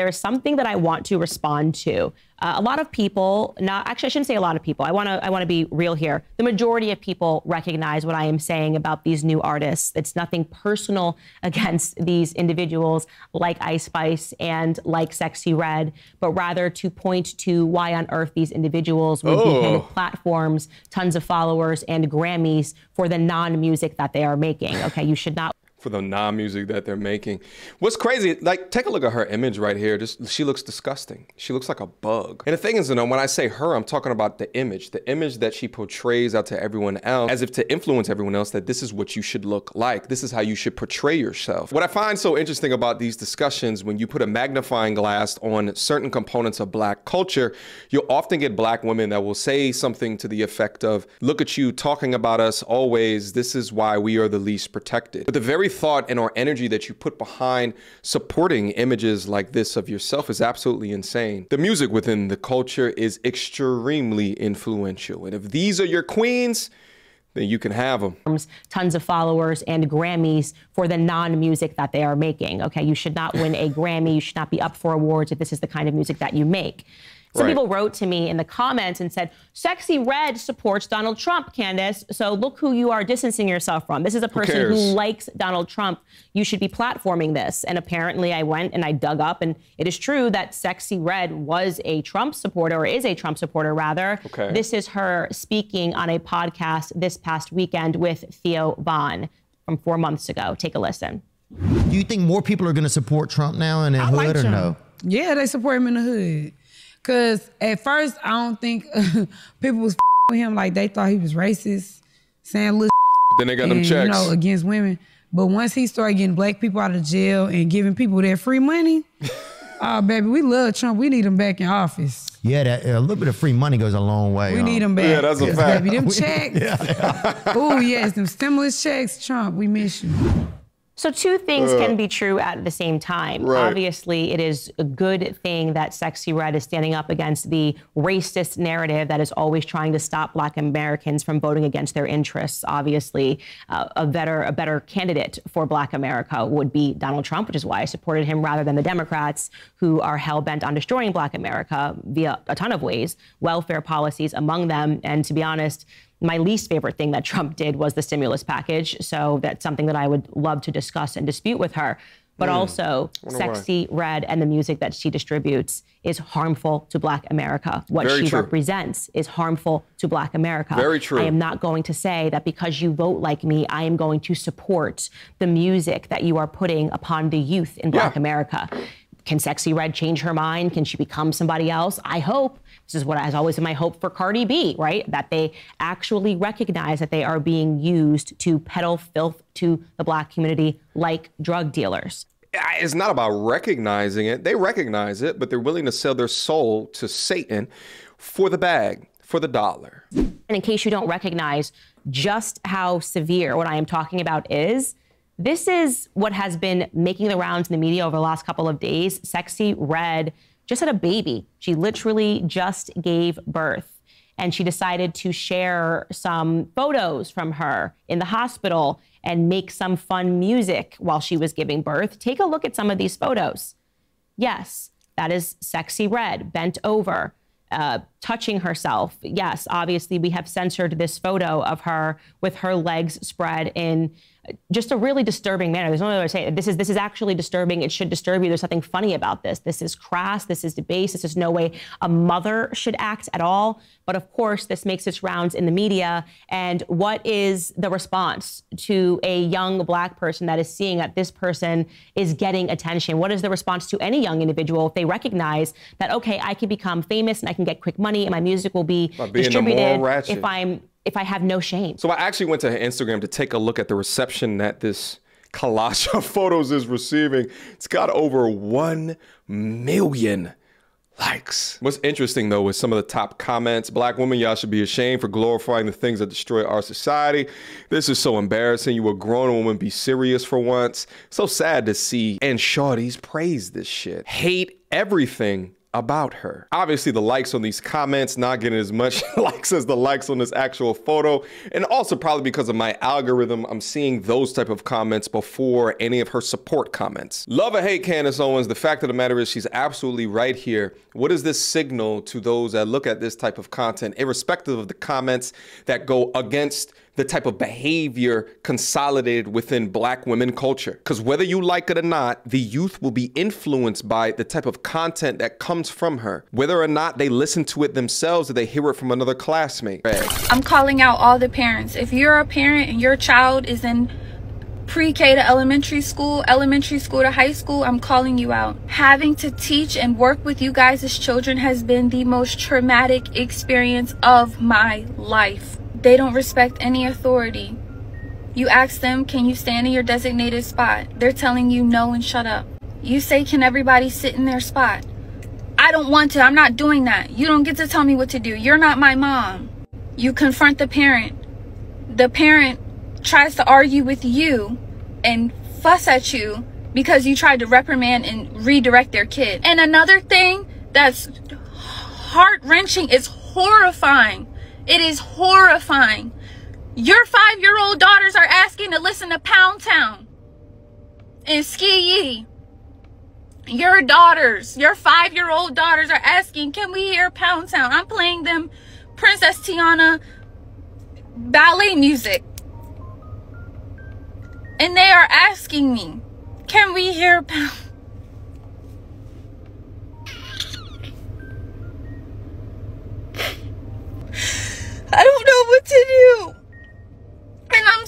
there's something that I want to respond to. Uh, a lot of people, not actually, I shouldn't say a lot of people. I want to, I want to be real here. The majority of people recognize what I am saying about these new artists. It's nothing personal against these individuals like Ice Spice and like Sexyy Red, but rather to point to why on earth these individuals would Oh. be handed platforms, tons of followers, and Grammys for the non-music that they are making. Okay, you should not for the non-music that they're making. What's crazy, like take a look at her image right here. Just she looks disgusting. She looks like a bug. And the thing is, you know, when I say her, I'm talking about the image, the image that she portrays out to everyone else, as if to influence everyone else that this is what you should look like. This is how you should portray yourself. What I find so interesting about these discussions, when you put a magnifying glass on certain components of black culture, you'll often get black women that will say something to the effect of, "Look at you talking about us always. This is why we are the least protected." But the very thought and or energy that you put behind supporting images like this of yourself is absolutely insane. The music within the culture is extremely influential. And if these are your queens, then you can have them. tons of followers and Grammys for the non-music that they are making. Okay, you should not win a Grammy. You should not be up for awards if this is the kind of music that you make. Some Right. people wrote to me in the comments and said, Sexyy Red supports Donald Trump, Candace. So look who you are distancing yourself from. This is a person who cares? likes Donald Trump. You should be platforming this. And apparently I went and I dug up, and it is true that Sexyy Red was a Trump supporter, or is a Trump supporter rather. Okay. This is her speaking on a podcast this past weekend with Theo Von from four months ago. Take a listen. Do you think more people are going to support Trump now in the I hood like or Trump. no? Yeah, they support him in the hood. Cause at first I don't think people was with him like they thought he was racist, saying little Then they got them and, checks. you know against women. But once he started getting black people out of jail and giving people their free money, oh baby, we love Trump. We need him back in office. Yeah, that, a little bit of free money goes a long way. We huh? need him back. Yeah, that's a fact. Baby, them checks. oh yes, them stimulus checks. Trump, we miss you. So, two things can be true at the same time. Right. Obviously, it is a good thing that Sexyy Red is standing up against the racist narrative that is always trying to stop Black Americans from voting against their interests. Obviously, uh, a better a better candidate for Black America would be Donald Trump, which is why I supported him rather than the Democrats, who are hell bent on destroying Black America via a ton of ways, welfare policies among them, and to be honest my least favorite thing that Trump did was the stimulus package. So that's something that I would love to discuss and dispute with her. But hmm. also, why. Sexyy Red and the music that she distributes is harmful to Black America. What Very she true. represents is harmful to Black America. Very true. I am not going to say that because you vote like me, I am going to support the music that you are putting upon the youth in Black Yeah. America. Can Sexyy Red change her mind? Can she become somebody else? I hope. This is what has always been my hope for Cardi B, right? That they actually recognize that they are being used to peddle filth to the black community like drug dealers. it's not about recognizing it. They recognize it, but they're willing to sell their soul to Satan for the bag, for the dollar. And in case you don't recognize just how severe what I am talking about is, this is what has been making the rounds in the media over the last couple of days. Sexyy Red just had a baby. She literally just gave birth. And she decided to share some photos from her in the hospital and make some fun music while she was giving birth. Take a look at some of these photos. Yes, that is Sexyy Red, bent over, uh, touching herself. Yes, obviously, we have censored this photo of her with her legs spread in just a really disturbing manner. There's no other way to say it. This is this is actually disturbing. It should disturb you. There's something funny about this. This is crass. This is debased. This is no way a mother should act at all. But of course, this makes its rounds in the media. And what is the response to a young black person that is seeing that this person is getting attention? What is the response to any young individual if they recognize that okay, I can become famous and I can get quick money and my music will be By being the distributed if I'm if I have no shame. So I actually went to her Instagram to take a look at the reception that this collage of photos is receiving. It's got over 1 million likes. What's interesting though is some of the top comments. Black women, y'all should be ashamed for glorifying the things that destroy our society. This is so embarrassing. You a grown woman, be serious for once. So sad to see. And shorties praise this shit. Hate everything about her. Obviously, the likes on these comments not getting as much likes as the likes on this actual photo, and also probably because of my algorithm, I'm seeing those type of comments before any of her support comments. Love or hate Candace Owens, the fact of the matter is she's absolutely right here. What does this signal to those that look at this type of content, irrespective of the comments that go against the type of behavior consolidated within black women culture. Because whether you like it or not, the youth will be influenced by the type of content that comes from her. Whether or not they listen to it themselves or they hear it from another classmate. I'm calling out all the parents. If you're a parent and your child is in pre-K to elementary school, elementary school to high school, I'm calling you out. Having to teach and work with you guys as children has been the most traumatic experience of my life. They don't respect any authority. You ask them, can you stand in your designated spot? They're telling you no and shut up. You say, can everybody sit in their spot? I don't want to. I'm not doing that. You don't get to tell me what to do. You're not my mom. You confront the parent. The parent tries to argue with you and fuss at you because you tried to reprimand and redirect their kid. And another thing that's heart wrenching is horrifying it is horrifying. Your five year old daughters are asking to listen to Pound Town and SkeeYee. Your daughters, your five year old daughters are asking, Can we hear Pound Town? I'm playing them Princess Tiana ballet music. And they are asking me, Can we hear Pound? I don't know what to do. And I'm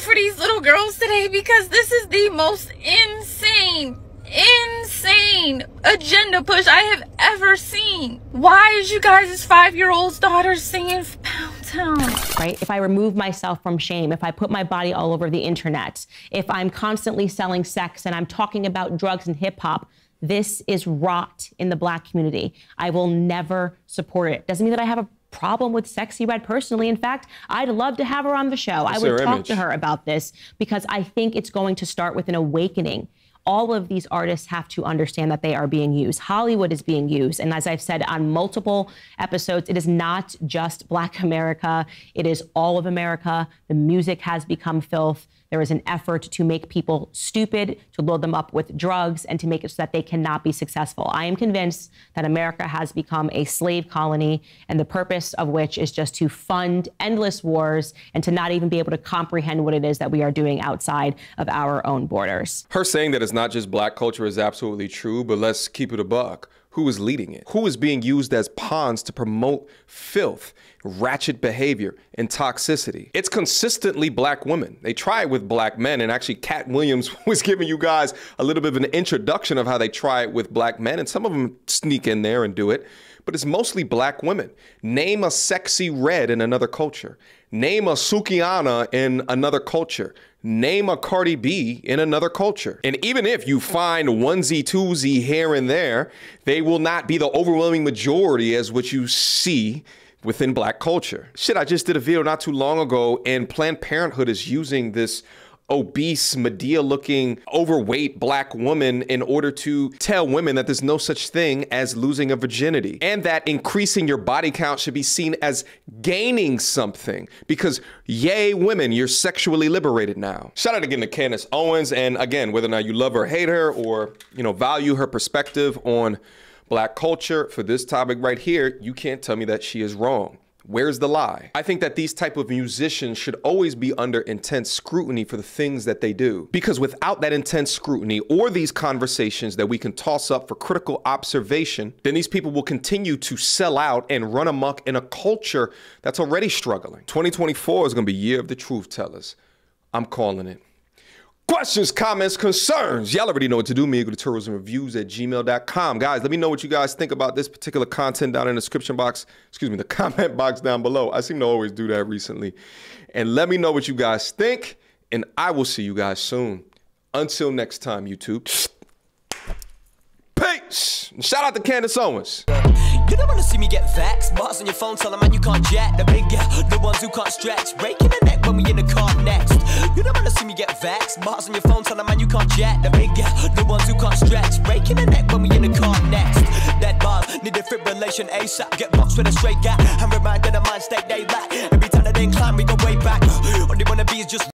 for these little girls today because this is the most insane, insane agenda push I have ever seen. Why is you guys' five-year-old's daughter singing Pound Town? Right? If I remove myself from shame, if I put my body all over the internet, if I'm constantly selling sex and I'm talking about drugs and hip hop, this is rot in the black community. I will never support it. Doesn't mean that I have a problem with Sexyy Red personally. In fact, I'd love to have her on the show. I would talk image. to her about this because I think it's going to start with an awakening. All of these artists have to understand that they are being used. Hollywood is being used. And as I've said on multiple episodes, it is not just Black America, it is all of America. The music has become filth. There is an effort to make people stupid, to load them up with drugs, and to make it so that they cannot be successful. I am convinced that America has become a slave colony, and the purpose of which is just to fund endless wars and to not even be able to comprehend what it is that we are doing outside of our own borders. Her saying that it's not just black culture is absolutely true, but let's keep it a buck who is leading it, who is being used as pawns to promote filth, ratchet behavior, and toxicity. It's consistently black women. They try it with black men, and actually, Katt Williams was giving you guys a little bit of an introduction of how they try it with black men, and some of them sneak in there and do it, but it's mostly black women. Name a Sexyy Red in another culture. Name a Sukihana in another culture name a Cardi B in another culture. And even if you find onesie twosie here and there, they will not be the overwhelming majority as what you see within black culture. Shit, I just did a video not too long ago and Planned Parenthood is using this obese, Madea looking, overweight black woman in order to tell women that there's no such thing as losing a virginity and that increasing your body count should be seen as gaining something because, yay, women, you're sexually liberated now. Shout out again to Candace Owens. And again, whether or not you love her, hate her, or, you know, value her perspective on black culture for this topic right here, you can't tell me that she is wrong. Where's the lie? I think that these type of musicians should always be under intense scrutiny for the things that they do. Because without that intense scrutiny or these conversations that we can toss up for critical observation, then these people will continue to sell out and run amok in a culture that's already struggling. 2024 is going to be year of the truth tellers. I'm calling it. Questions, comments, concerns. Y'all already know what to do. Me, go to tourismreviews at gmail.com. Guys, let me know what you guys think about this particular content down in the description box. Excuse me, the comment box down below. I seem to always do that recently. And let me know what you guys think. And I will see you guys soon. Until next time, YouTube. Peace. And shout out to Candace Owens. You don't wanna see me get vexed. On your phone, man you can't. The big girl, the ones who can't stretch. Breaking me vexed. Bars on your phone, tell a man you can't jet. The big girl, the ones who can't stretch. Breaking the neck when we in the car next. That bar, need a fibrillation ASAP. Get boxed with a straight gap. I'm reminded of mind state they lack. Every time they incline, we go way back. All they wanna be is just